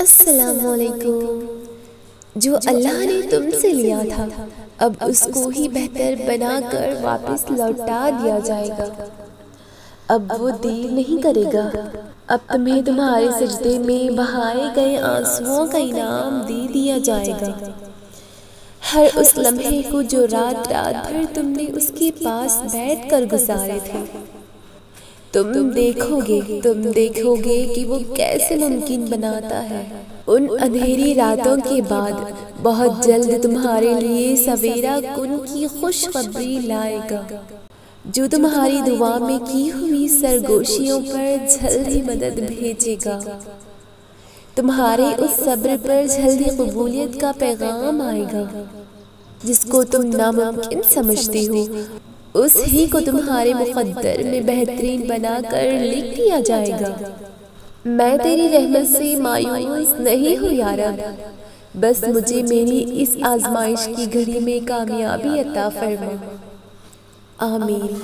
السلام علیکم. جو اللہ نے تم سے لیا تھا، اب اس کو ہی بہتر بنا کر واپس لوٹا دیا جائے گا۔ اب وہ دیر نہیں کرے گا۔ اب تمہیں تمہارے سجدے میں بہائے گئے آنسوؤں کا انعام دے دیا جائے گا۔ ہر اس لمحے کو جو رات رات بھر تم نے اس کے پاس بیٹھ کر گزارے تھے۔ تم دیکھو گے تم دیکھو گے کہ وہ کیسے ممکن بناتا ہے۔ ان اندھیری راتوں کے بعد بہت جلد تمہارے لیے سویرا کن کی خوشخبری لائے گا۔ جو تمہاری دعا میں کی ہوئی سرگوشیوں پر جلدی مدد بھیجے گا۔ تمہارے اس صبر پر جلدی قبولیت کا پیغام آئے گا، جس کو تم ناممکن سمجھتی ہو۔ اس ہی کو تمہارے مقدر میں بہترین بنا کر لکھ دیا جائے گا۔ میں تیری رحمت سے مایوس نہیں ہوں یارا بس مجھے میری اس آزمائش کی گھڑی میں کامیابی عطا فرما۔ آمین۔